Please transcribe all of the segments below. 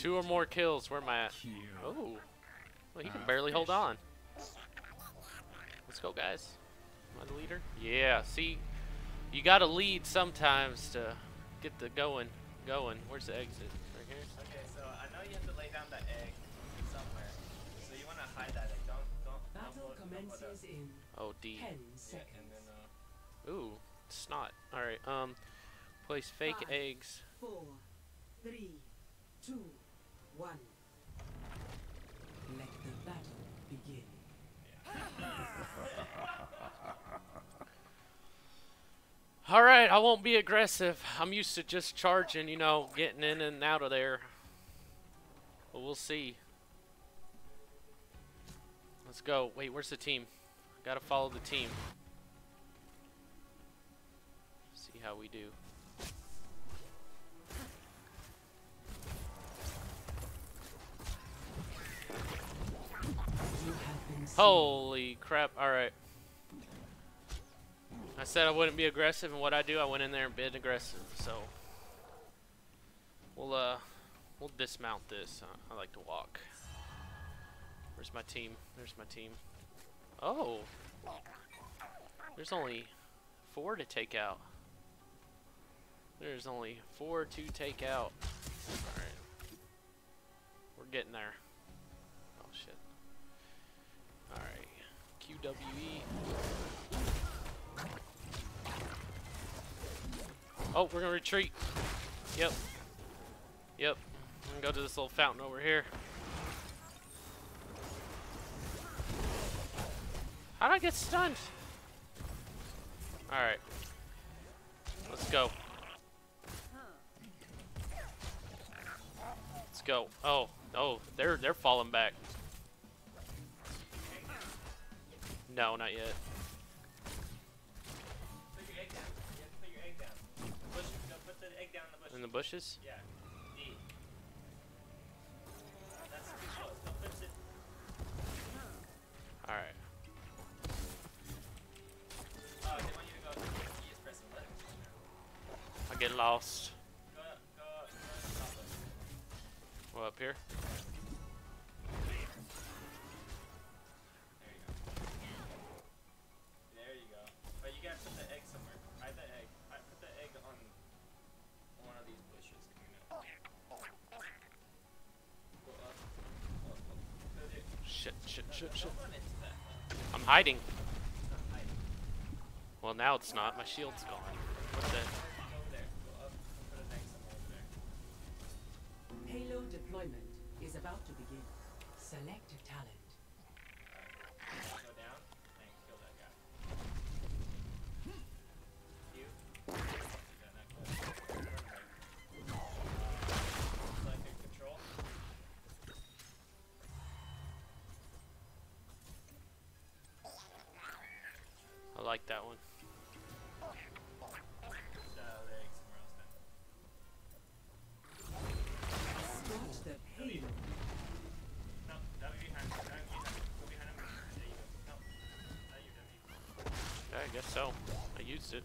Two or more kills. Where am I at? Oh. Well, he can barely hold on. Let's go, guys. Am I the leader? Yeah, see, you gotta lead sometimes to get the going, going. Where's the exit? Right here? Okay, so I know you have to lay down that egg somewhere. So you want to hide that egg. Don't, don't. don't Battle don't commences in Oh, D. 10 Yeah, seconds. and then, uh, Ooh, snot. Alright, um, place fake Five. eggs. Four, three, two, one. Let the battle begin. Alright, I won't be aggressive. I'm used to just charging, you know, getting in and out of there. But we'll see. Let's go. Wait, where's the team? Gotta follow the team. See how we do. Holy crap. Alright. I said I wouldn't be aggressive, and what I do, I went in there and been aggressive, so. We'll, uh, we'll dismount this. I, I like to walk. Where's my team? There's my team. Oh! There's only four to take out. There's only four to take out. Alright. We're getting there. QWE. Oh, we're gonna retreat. Yep. Yep. I'm gonna go to this little fountain over here. How'd I get stunned? Alright. Let's go. Let's go. Oh, oh, they're they're falling back. No, not yet. put your egg down. You have to put your egg down. Bush, go put the egg down in the bush. In the bushes? Yeah. D. Uh, that's too close. Don't it. Alright. Oh, they want you to go. You just press the button. I get lost. Go, go, go to the top of. Well, up here? Shit, shit, shit, shit. I'm hiding. Well, now it's not. My shield's gone. What the? Go over there. Go up. Put an egg somewhere over there. Payload deployment is about to begin. Select a talent. Guess so. I used it.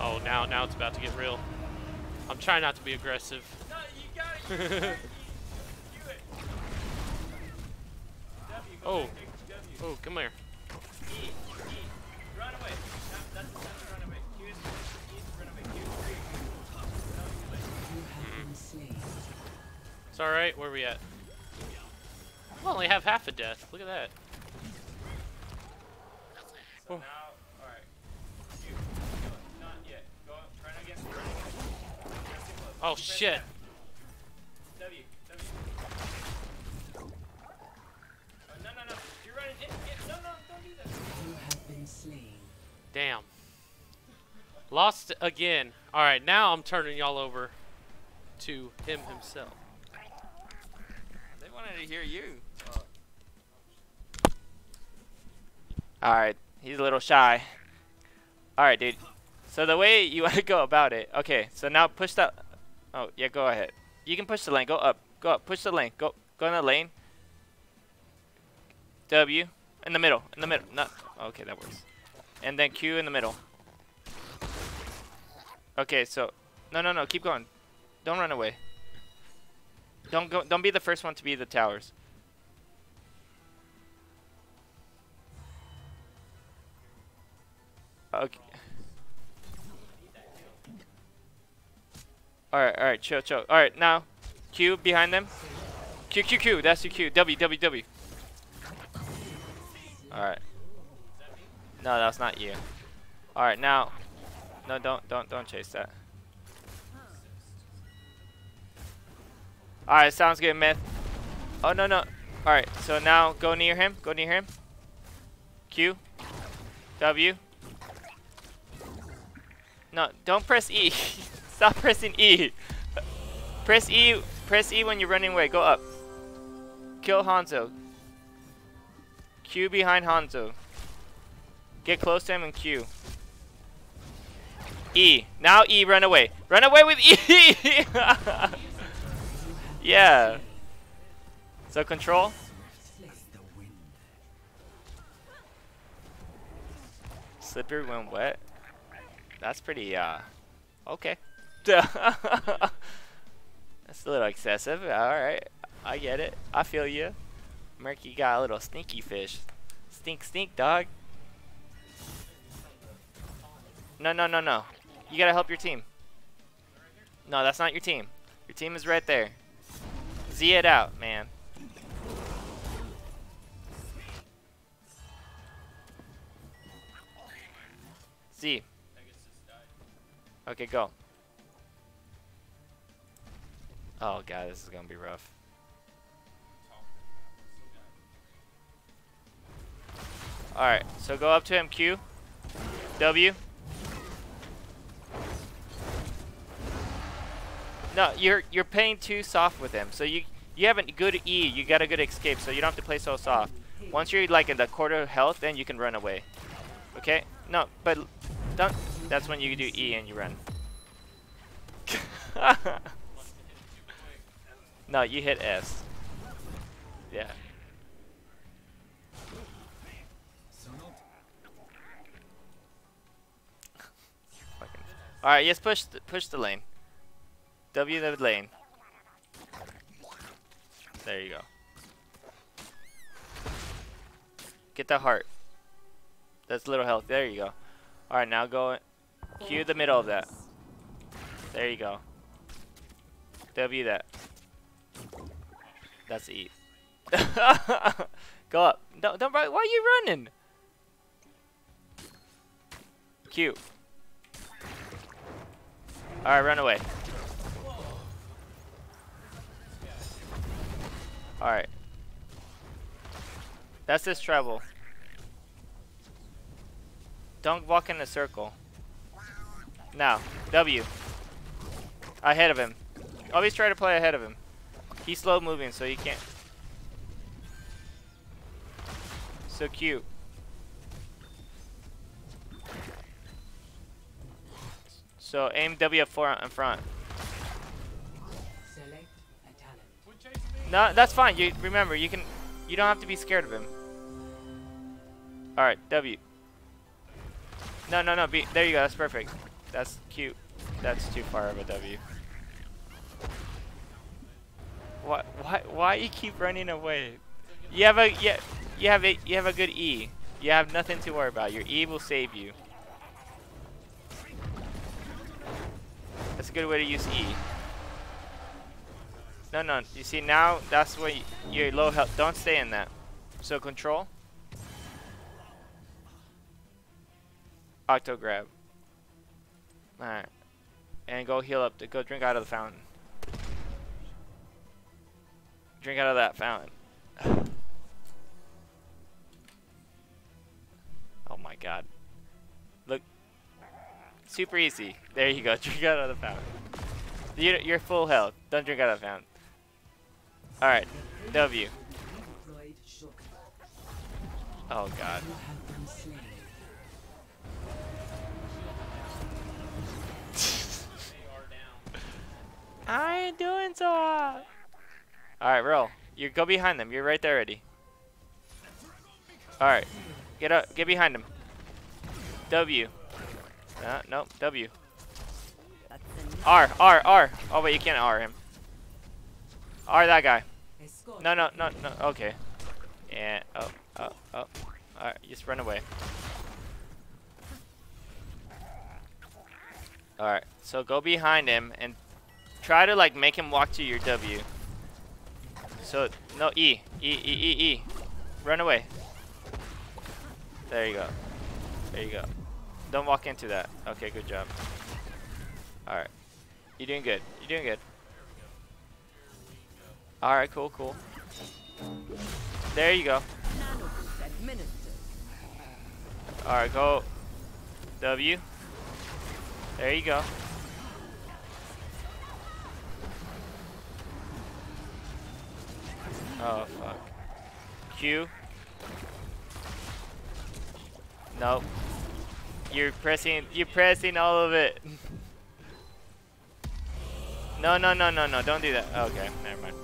Oh, now, now it's about to get real. I'm trying not to be aggressive. no, you got it. You, you, you, you it. W, Oh. Oh, come here. E, E. Run away. That, that's the time to run away. Q is E is to run away. Q is free. No, too late. You have been slain. It's alright. Where are we at? I only have half a death. Look at that. So Oh. now, alright. You, go. Not yet. Go, try not against run against Press it close. Oh, Press shit. F. W, W. Oh, no, no, no. You're running in. in- No, no, don't do that. You have been slain. Damn. Lost again. Alright, now I'm turning y'all over to him himself. Wanted to hear you. Alright, he's a little shy. Alright, dude. So the way you want to go about it. Okay, so now push that. Oh, yeah, go ahead. You can push the lane. Go up. Go up. Push the lane. Go. Go in the lane. W. In the middle. In the middle. Not. Okay, that works. And then Q in the middle. Okay, so. No, no, no. Keep going. Don't run away. Don't go. Don't be the first one to be the towers. Okay. Alright, alright, chill, chill. Alright, now, Q behind them. Q, Q, Q, that's your Q. W, W, W. Alright. No, that's not you. Alright, now. No, don't, don't, don't chase that. Alright, sounds good, Myth. Oh, no, no. Alright, so now go near him. Go near him. Q. W. No, don't press E. Stop pressing E. Press E. Press E when you're running away. Go up. Kill Hanzo. Q behind Hanzo. Get close to him and Q. E. Now E. Run away. Run away with E. yeah. So control. Slippery when wet. That's pretty, uh, okay. That's a little excessive. Alright. I get it. I feel you. Murky got a little sneaky fish. Stink, stink, dog. No, no, no, no. You gotta help your team. No, that's not your team. Your team is right there. Z it out, man. Z. Okay, go. Oh god, this is gonna be rough. Alright, so go up to MQ. W. No, you're you're playing too soft with him. So you you have a good E, you got a good escape, so you don't have to play so soft. Once you're like in the quarter health, then you can run away. Okay? No, but don't that's when you do E and you run. no, you hit S. Yeah. All right, yes, push push the lane. W the lane. There you go. Get the heart. That's a little health. There you go. All right, now go Q the middle of that. There you go. W that. That's E. go up. Don't, don't, why are you running? Q. Alright, run away. Alright. That's his treble. Don't walk in a circle. Now, W. Ahead of him. Always try to play ahead of him. He's slow moving, so you can't. So cute. So aim W up four in front. No, that's fine. You remember, you can. You don't have to be scared of him. All right, W. No, no, no. B. There you go. That's perfect. That's cute. That's too far of a W. Why? Why? Why you keep running away? You have a yeah. You have a you have a good E. You have nothing to worry about. Your E will save you. That's a good way to use E. No, no. You see now, that's where you're low health. Don't stay in that. So control. Octo grab. Alright. And go heal up. To go drink out of the fountain. Drink out of that fountain. oh my god. Look. Super easy. There you go. Drink out of the fountain. You're, you're full health. Don't drink out of the fountain. Alright. W. Oh god. I ain't doing so hot. All right, roll. You go behind them. You're right there already. All right, get up. Get behind them. W. Uh, nope. W. R. R. R. Oh wait, you can't R him. R that guy. No, no, no, no. Okay. Yeah. Oh, oh, oh. Alright, just run away. Alright, so go behind him and try to like make him walk to your W. So, no, E. E, E, E, E. Run away. There you go. There you go. Don't walk into that. Okay, good job. Alright. You're doing good. You're doing good. Alright, cool, cool. There you go. Alright, go. W. There you go. Oh, fuck. Q. Nope. You're pressing, you're pressing all of it. no, no, no, no, no, don't do that. Okay, never mind.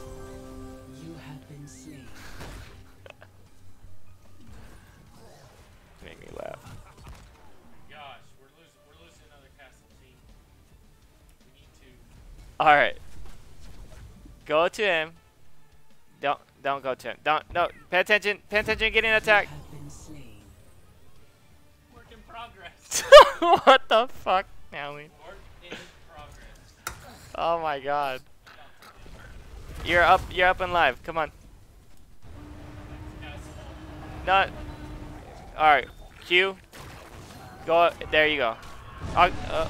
Alright. Go to him. Don't don't go to him. Don't no pay attention. Pay attention getting attacked. have been slain. Work in progress. what the fuck, Nally? Work in progress. Oh my god. You're up you're up and live. Come on. Not Alright. Q. Go there you go. Uh, uh,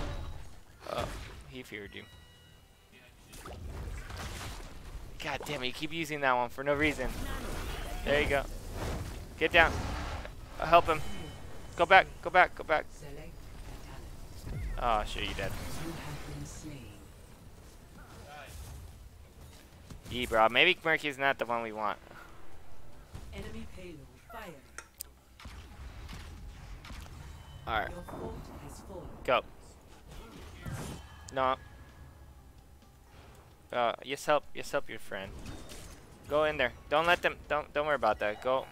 uh, he feared you. God damn it, you keep using that one for no reason. There you go. Get down. Uh, help him. Go back, go back, go back. Oh shit, you're dead. You have been slain. E bro, maybe Murky's not the one we want. Enemy payload fired. Alright, Your fort has fallen. go. No. Uh, just help, just help your friend. Go in there. Don't let them. Don't don't worry about that. Go.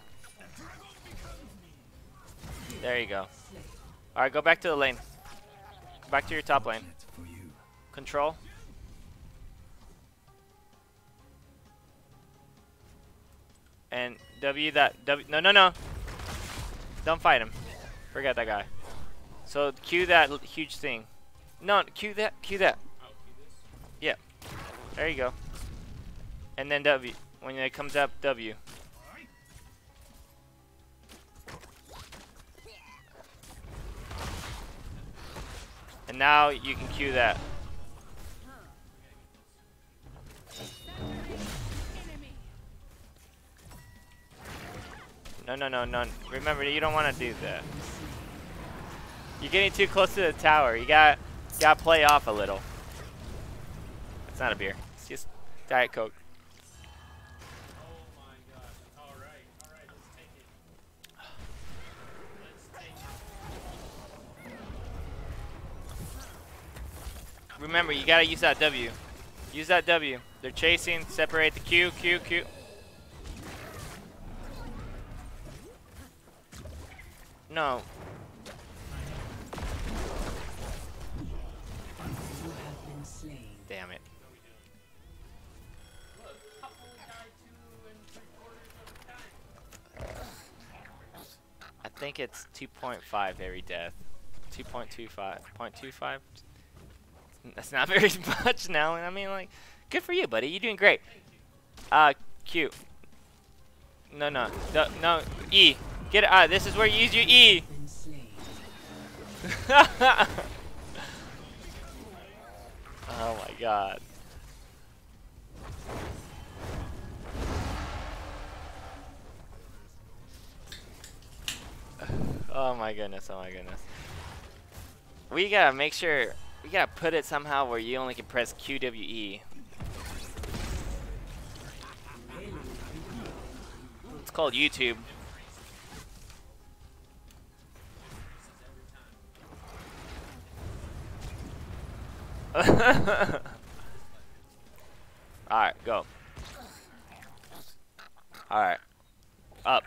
There you go. All right, go back to the lane. Back to your top lane. Control. And W that W. No no no. Don't fight him. Forget that guy. So cue that huge thing. No, cue that. Cue that. There you go. And then W. When it comes up, W. And now you can cue that. No, no, no, no. Remember, you don't want to do that. You're getting too close to the tower. You got, got play off a little. It's not a beer. Diet Coke. Remember, you gotta use that W. Use that W. They're chasing. Separate the Q, Q, Q. No. Think it's 2.5 every death. 2.25. 0.25? That's not very much now. And I mean, like, good for you, buddy. You're doing great. Uh, Q. No, no. No, no. E. Get it. Uh, this is where you use your E. Oh my god. Oh my goodness, oh my goodness. We gotta make sure, we gotta put it somehow where you only can press QWE. It's called YouTube. Alright, go. All right. Up.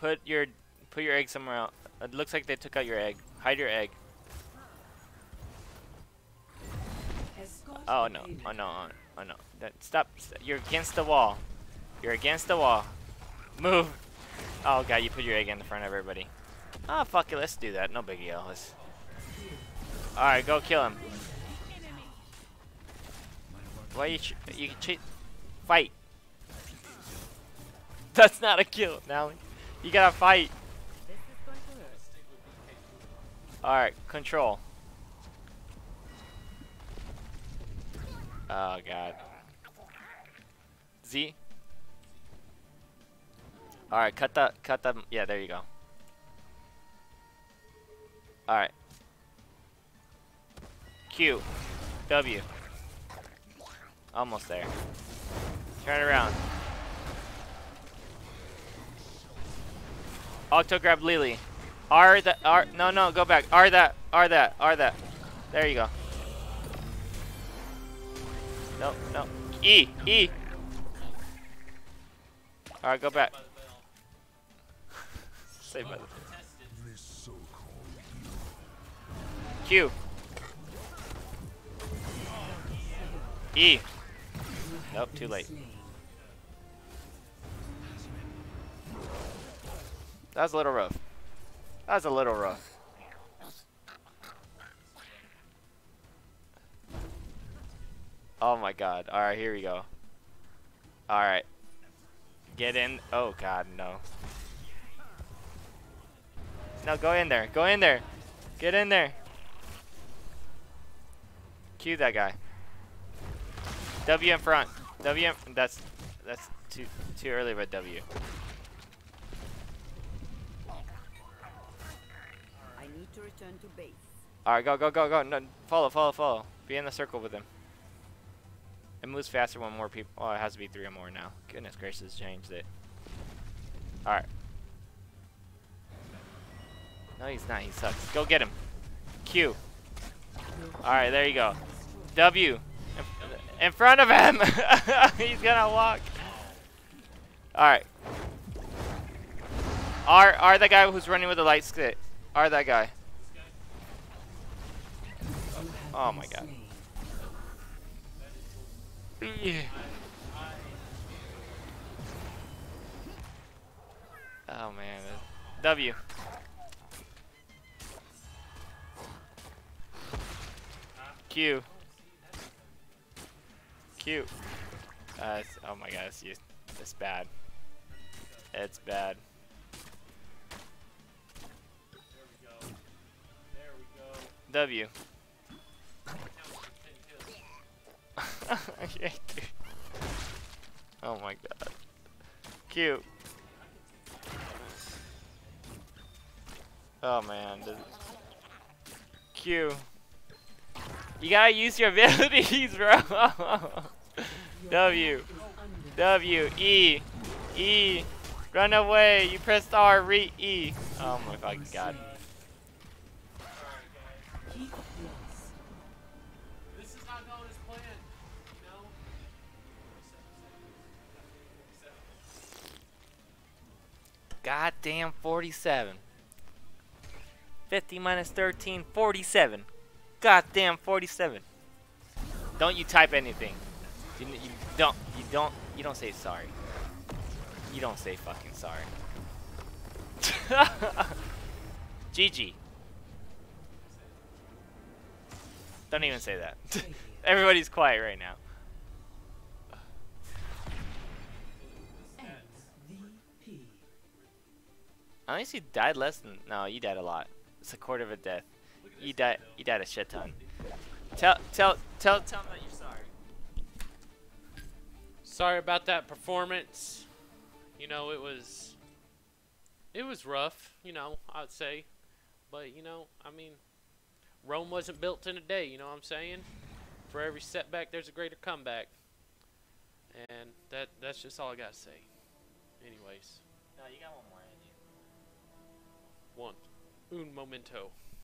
Put your put your egg somewhere else. It looks like they took out your egg. Hide your egg. Oh no. Oh no. Oh no. That, stop. You're against the wall. You're against the wall. Move. Oh god, you put your egg in the front of everybody. Oh fuck it, let's do that. No big deal. Let's. All right, go kill him. Why you you cheat? Fight. That's not a kill, Nally. You gotta fight. All right, control. Oh god. Z. All right, cut the cut the yeah. There you go. All right. Q. W. Almost there. Turn around. Octo grab Lily. R that R no no go back. R that R that R that. There you go. No no. E E. All right, go back. Save by the Q. E. Nope, too late. That was a little rough. That was a little rough. Oh my god. Alright, here we go. Alright. Get in. Oh god, no. No, go in there. Go in there. Get in there. Cue that guy. W in front. W in, that's that's too too early but W. I need to return to base. Alright, go, go, go, go. No, follow, follow, follow. Be in the circle with him. It moves faster when more people. Oh, it has to be three or more now. Goodness gracious, changed it. Alright. No, he's not. He sucks. Go get him. Q. Alright, there you go. W. In, in front of him! he's gonna walk. Alright. R, R the guy who's running with the light stick. R that guy. Oh my God. Yeah. Oh man. W. Q. Q. Uh, oh my god, it's, it's bad. It's bad. There we go. There we go. W. we're 10 kills. Okay, dude. oh my god. Q. Oh man. Q. You gotta use your abilities, bro. W. W. E. E. Run away. You pressed R. Re E. Oh my fucking god. Goddamn 47. 50 minus 13, 47. Goddamn 47. Don't you type anything. You, you don't, you don't, you don't say sorry. You don't say fucking sorry. GG. Don't even say that. Everybody's quiet right now. Unless you died less than no, you died a lot. It's a quarter of a death. You died you died a shit ton. Tell tell tell tell them that you're sorry. Sorry about that performance. You know, it was it was rough, you know, I would say. But, you know, I mean, Rome wasn't built in a day, you know what I'm saying? For every setback there's a greater comeback. And that that's just all I got to say. Anyways, No, you got one more one un momento.